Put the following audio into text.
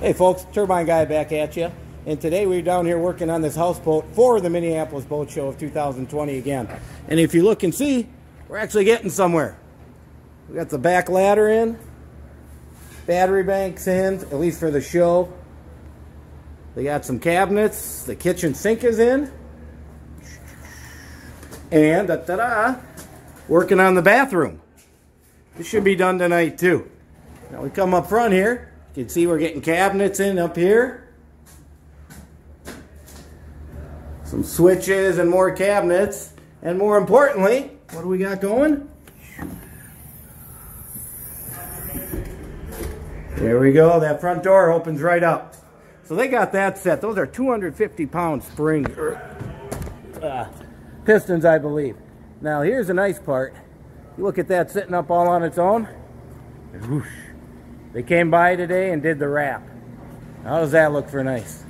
Hey folks, Turbine Guy back at you. And today we're down here working on this houseboat for the Minneapolis Boat Show of 2020 again. And if you look and see, we're actually getting somewhere. We got the back ladder in, battery banks in, at least for the show. They got some cabinets, the kitchen sink is in. And, da-da-da, working on the bathroom. This should be done tonight too. Now we come up front here, you can see we're getting cabinets in up here. Some switches and more cabinets. And more importantly, what do we got going? There we go. That front door opens right up. So they got that set. Those are 250 pound spring uh, pistons, I believe. Now here's the nice part. You look at that sitting up all on its own. Whoosh. They came by today and did the wrap. How does that look for nice?